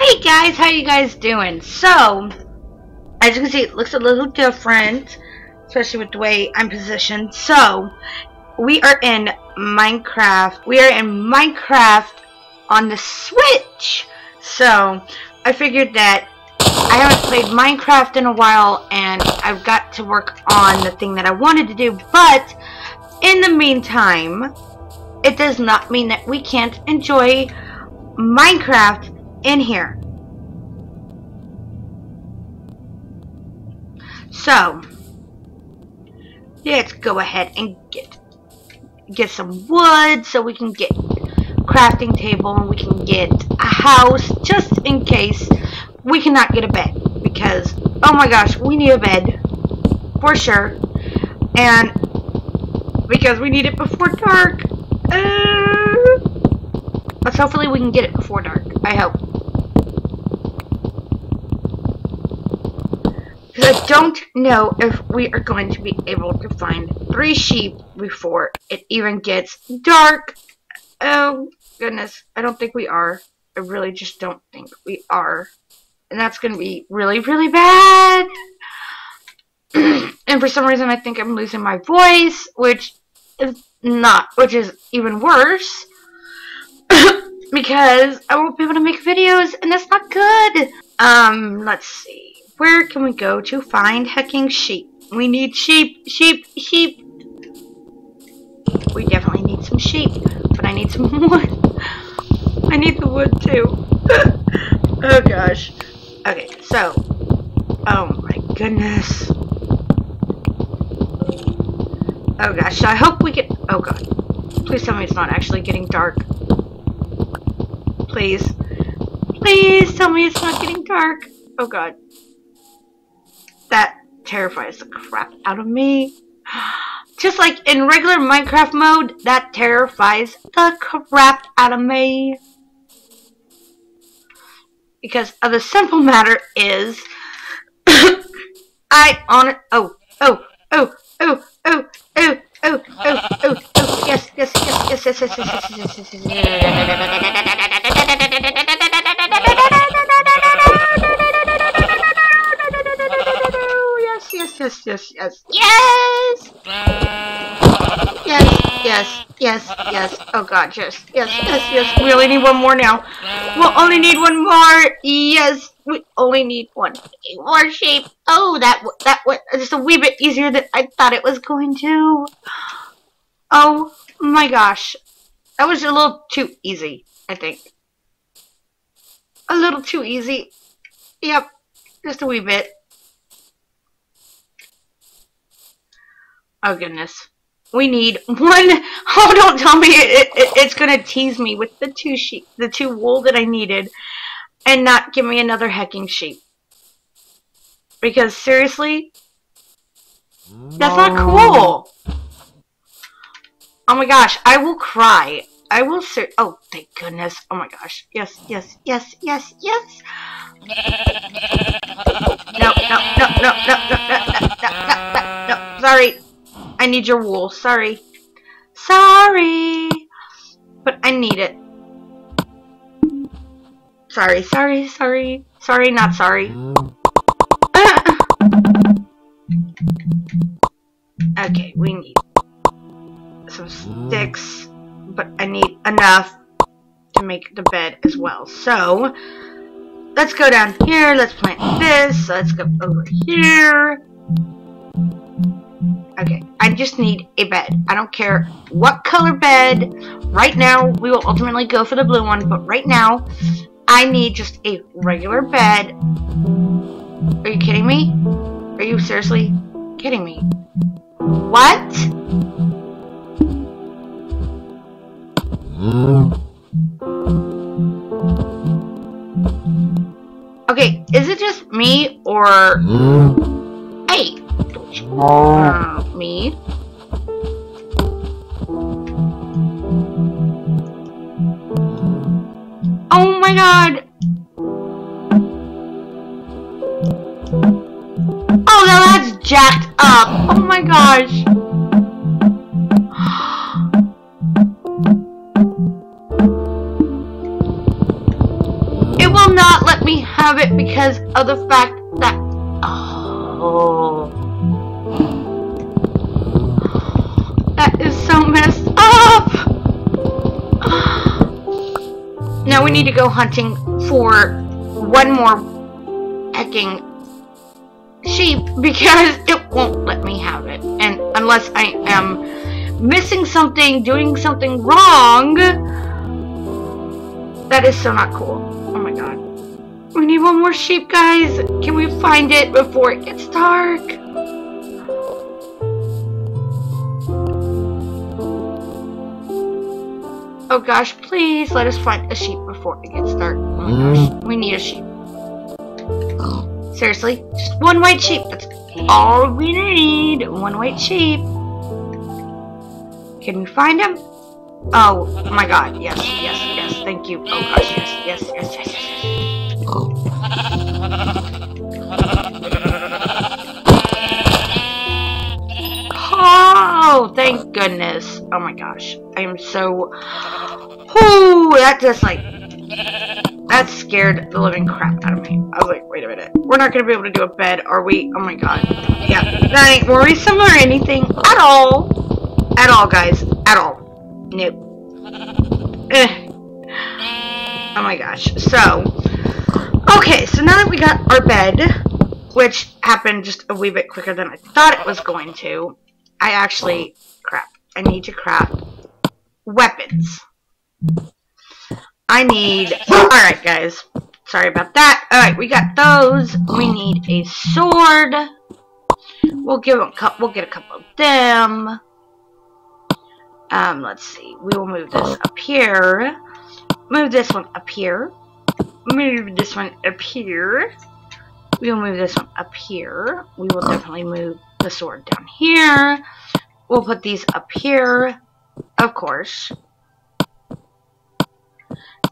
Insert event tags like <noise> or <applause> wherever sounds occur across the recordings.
Hey guys, how are you guys doing? So, as you can see, it looks a little different, especially with the way I'm positioned. So, we are in Minecraft. We are in Minecraft on the Switch. So, I figured that I haven't played Minecraft in a while, and I've got to work on the thing that I wanted to do, but in the meantime, it does not mean that we can't enjoy Minecraft in here. So, let's go ahead and get get some wood so we can get crafting table and we can get a house just in case we cannot get a bed because oh my gosh we need a bed for sure. And because we need it before dark. Uh, hopefully we can get it before dark. I hope because I don't know if we are going to be able to find three sheep before it even gets dark oh goodness I don't think we are I really just don't think we are and that's going to be really, really bad. <clears throat> and for some reason, I think I'm losing my voice, which is not, which is even worse. <clears throat> because I won't be able to make videos, and that's not good. Um, let's see. Where can we go to find hecking sheep? We need sheep, sheep, sheep. We definitely need some sheep, but I need some <laughs> wood. I need the wood too. <laughs> oh gosh. Okay, so. Oh my goodness. Oh gosh, I hope we get. Oh god. Please tell me it's not actually getting dark. Please. Please tell me it's not getting dark. Oh god. That terrifies the crap out of me. Just like in regular Minecraft mode, that terrifies the crap out of me because of the simple matter is I on it oh oh oh oh oh oh oh oh oh oh yes yes yes yes yes yes yes yes yes yes yes yes yes yes yes yes Yes, yes. Oh god, yes, yes, yes, yes. We only need one more now. We'll only need one more. Yes, we only need one more shape. Oh, that that went just a wee bit easier than I thought it was going to. Oh my gosh, that was a little too easy. I think a little too easy. Yep, just a wee bit. Oh goodness. We need one. <laughs> Oh, don't tell me it, it, it's gonna tease me with the two sheep, the two wool that I needed, and not give me another hecking sheep. Because seriously, that's not cool. Oh my gosh, I will cry. I will ser- Oh, thank goodness. Oh my gosh. Yes, yes, yes, yes, yes. No, no, no, no, no, no, no, no, no, no, no. Sorry. I need your wool. Sorry. Sorry. But I need it. Sorry, sorry, sorry. Sorry, not sorry. <laughs> okay, we need some sticks, but I need enough to make the bed as well. So, let's go down here. Let's plant this. Let's go over here. Okay, I just need a bed. I don't care what color bed. Right now, we will ultimately go for the blue one, but right now, I need just a regular bed. Are you kidding me? Are you seriously kidding me? What? Okay, is it just me or... Hey, uh, me. Oh my god! Oh, now that's jacked up! Oh my gosh! It will not let me have it because of the fact we need to go hunting for one more hecking sheep <laughs> because it won't let me have it. And unless I am missing something, doing something wrong, that is so not cool. Oh my god. We need one more sheep, guys. Can we find it before it gets dark? Oh gosh, please let us find a sheep before it gets dark. Oh gosh, mm. we need a sheep. Seriously, just one white sheep. That's all we need. One white sheep. Can we find him? Oh my god, yes, yes, yes, thank you. Oh gosh, yes, yes, yes, yes, yes. Oh, thank goodness. Oh my gosh. I am so... Whoo, that just like... That scared the living crap out of me. I was like, wait a minute. We're not going to be able to do a bed, are we? Oh my god. Yeah, that ain't worrisome or anything at all. At all, guys. At all. Nope. Eh. Oh my gosh. So, okay, so now that we got our bed, which happened just a wee bit quicker than I thought it was going to, I actually, crap, I need to craft weapons. I need, alright guys, sorry about that. Alright, we got those. We need a sword. We'll give them, we'll get a couple of them. Um, let's see. We will move this up here. Move this one up here. Move this one up here. We will move this one up here. We will definitely move the sword down here. We'll put these up here, of course.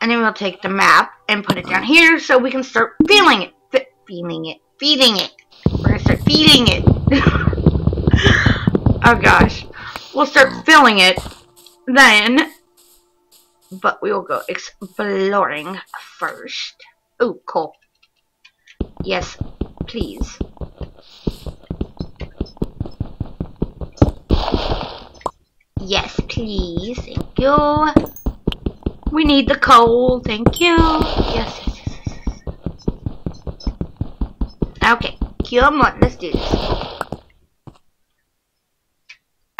And then we'll take the map and put it down here so we can start feeling it. Fe feeling it. Feeding it. We're going to start feeding it. <laughs> oh gosh. We'll start filling it then. But we will go exploring first. Oh, cool. Yes, please. Yes, please. Thank you. We need the coal. Thank you. Yes, yes, yes, yes. Okay, come on. Let's do this.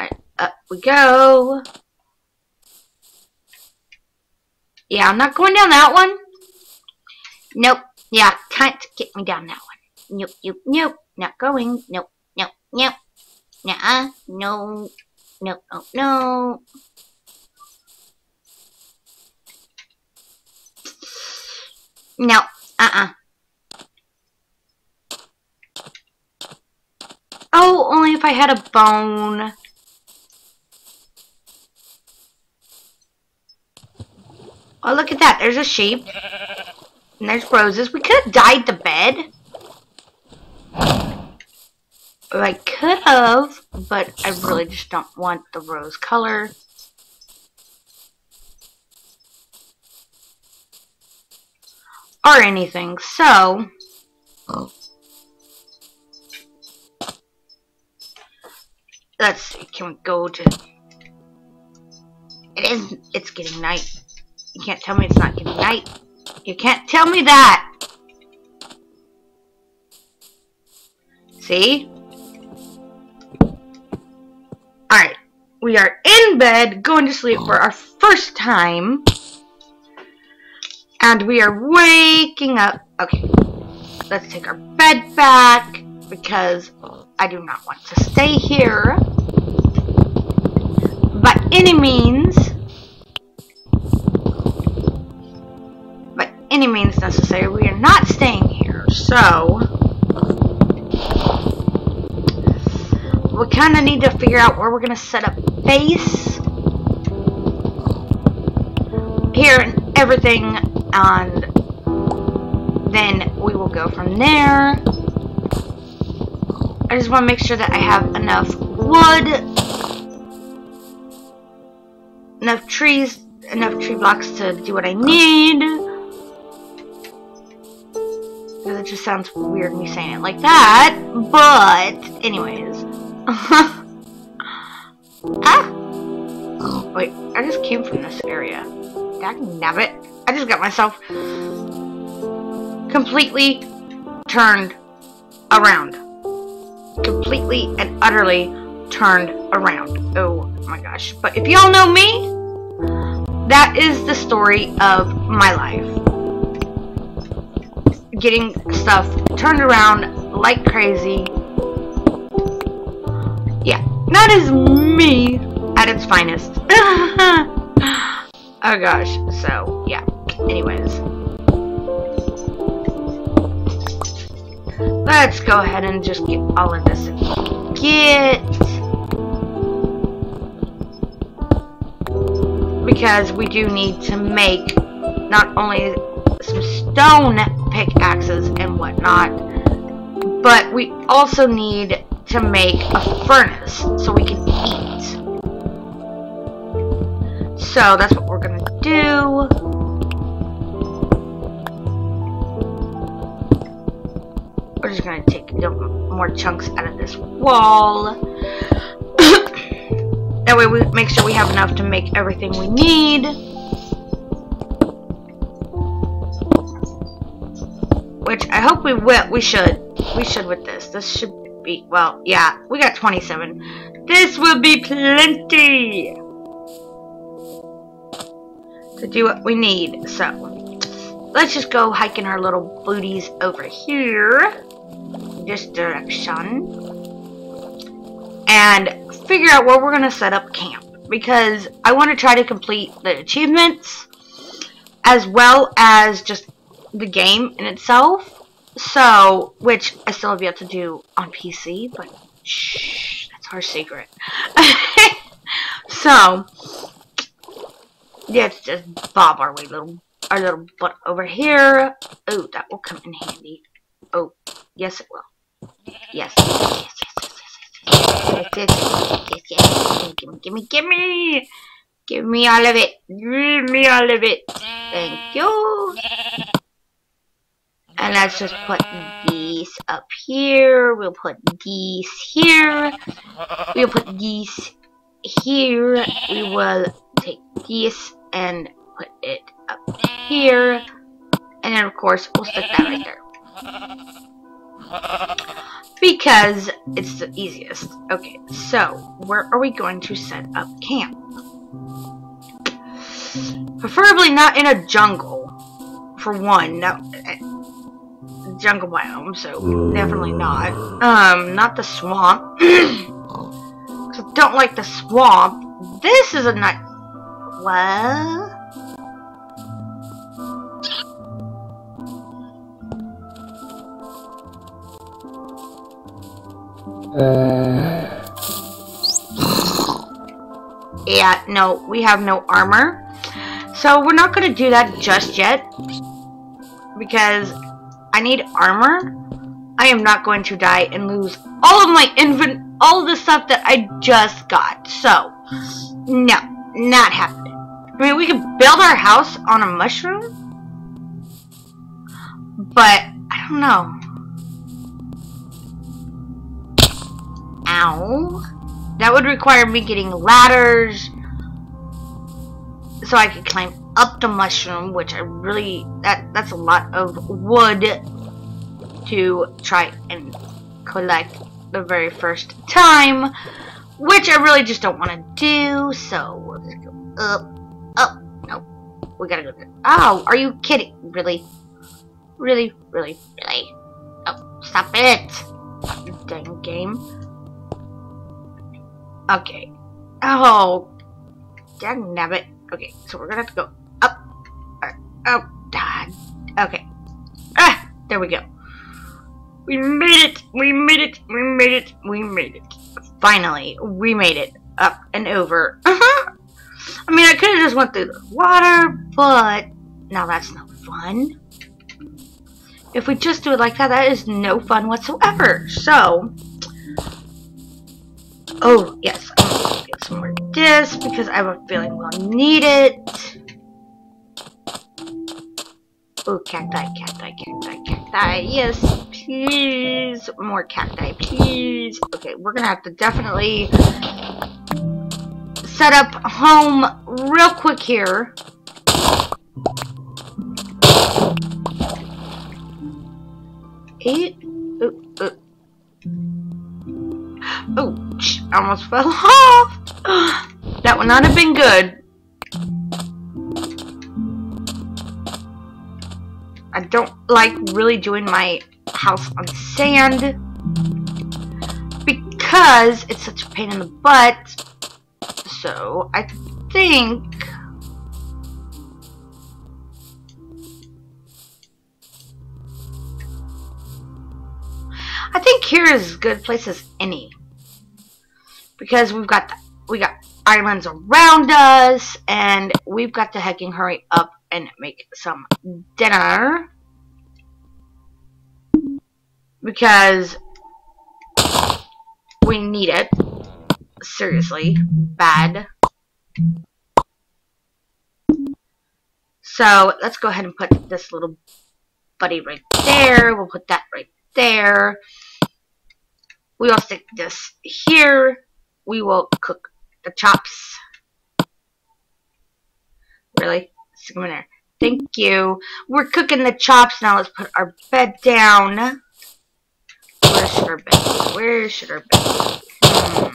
Alright, up we go. Yeah, I'm not going down that one. Nope. Yeah, can't get me down that one. Nope, nope, nope. Not going. Nope, nope, nope. Nuh-uh. No. No, no, oh, no. No. Uh-uh. Oh, only if I had a bone. Oh, look at that. There's a sheep. And there's roses. We could have dyed the bed. I could have, but I really just don't want the rose color. Or anything, so... Let's see, can we go to... It is, it's getting night. You can't tell me it's not getting night. You can't tell me that! See? We are in bed, going to sleep for our first time. And we are waking up. Okay. Let's take our bed back. Because I do not want to stay here. By any means. By any means necessary. We are not staying here. So... we kind of need to figure out where we're going to set up base here and everything and then we will go from there I just want to make sure that I have enough wood enough trees enough tree blocks to do what I need Because it just sounds weird me saying it like that. But, anyways. <laughs> ah! Wait, I just came from this area. Dag nabbit. I just got myself completely turned around. Completely and utterly turned around. Oh my gosh. But if y'all know me, that is the story of my life getting stuff turned around like crazy. Yeah, that is me at its finest. <laughs> oh gosh, so yeah. Anyways. Let's go ahead and just get all of this. Get because we do need to make not only some stone pickaxes and whatnot. But we also need to make a furnace so we can eat. So that's what we're gonna do. We're just gonna take more chunks out of this wall. <coughs> that way we make sure we have enough to make everything we need. Which I hope we will. We should. We should with this. This should be. Well, yeah. We got 27. This will be plenty to do what we need. So, let's just go hiking our little booties over here. This direction. And figure out where we're going to set up camp. Because I want to try to complete the achievements as well as just the game in itself. So, which I still have yet to do on PC, but shh, that's our secret. <laughs> so, let's just bob our way little our little butt over here. Oh, that will come in handy. Oh, yes it will. Yes, yes, yes, yes, yes, yes, yes, yes, yes, yes. Gimme, gimme, gimme. Give me all of it. Give me all of it. Thank you. And let's just put these up here. We'll put these here. We'll put these here. We will take this and put it up here. And then, of course, we'll stick that right there. Because it's the easiest. Okay, so where are we going to set up camp? Preferably not in a jungle. For one, jungle biome, so definitely not. Um, not the swamp. <clears throat> I don't like the swamp. This is a nice... What? Uh... Yeah, no, we have no armor. So we're not going to do that just yet. Because I need armor, I am not going to die and lose all of my invent, all of the stuff that I just got. So, no, not happening. I mean, we could build our house on a mushroom, but I don't know. Ow. That would require me getting ladders so I could climb up the mushroom, which I really, that that's a lot of wood to try and collect the very first time, which I really just don't want to do, so we'll just go up, up, no, we gotta go there. Oh, are you kidding? Really? Really, really, really? Oh, stop it! Dang game. Okay. Oh, dang nabbit. Okay, so we're gonna have to go. Oh, God. Okay. Ah, there we go. We made it! We made it! We made it! We made it. Finally, we made it up and over. <laughs> I mean, I could have just went through the water, but now that's no fun. If we just do it like that, that is no fun whatsoever. So, oh yes, I'm gonna get some more discs because I have a feeling we'll need it. Oh, cacti, cacti, cacti, cacti. Yes, please. More cacti, please. Okay, we're gonna have to definitely set up home real quick here. Eight. Oh, oh. oh I almost fell <laughs> off. That would not have been good. Don't like really doing my house on sand because it's such a pain in the butt. So I think I think here is as good place as any because we've got we got islands around us and we've got to hecking hurry up and make some dinner because we need it seriously bad so let's go ahead and put this little buddy right there we'll put that right there we will stick this here we will cook the chops really Stick them in there. Thank you. We're cooking the chops now. Let's put our bed down. Where should our bed be? Where should our bed be? Hmm.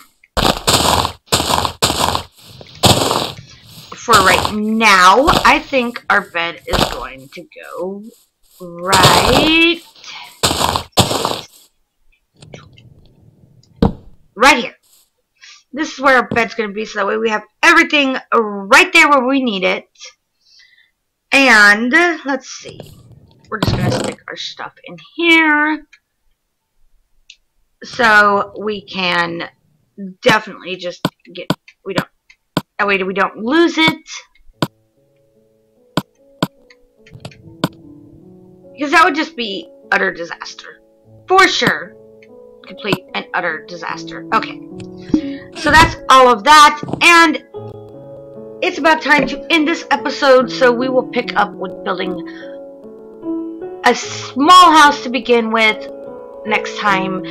For right now, I think our bed is going to go right... Right here. This is where our bed's going to be, so that way we have everything right there where we need it. And let's see. We're just going to stick our stuff in here. So we can definitely just get, we don't, that way we don't lose it. Because that would just be utter disaster. For sure. Complete and utter disaster. Okay. So that's all of that. And it's about time to end this episode, so we will pick up with building a small house to begin with next time,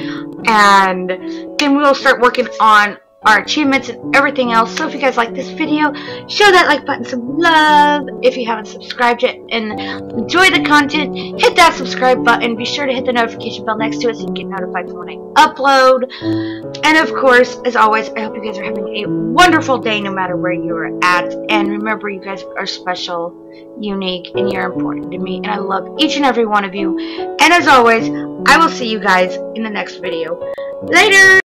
and then we will start working on our achievements and everything else. So if you guys like this video, show that like button some love. If you haven't subscribed yet and enjoy the content, hit that subscribe button. Be sure to hit the notification bell next to it so you get notified when I upload. And of course, as always, I hope you guys are having a wonderful day no matter where you are at. And remember, you guys are special, unique, and you're important to me. And I love each and every one of you. And as always, I will see you guys in the next video. Later!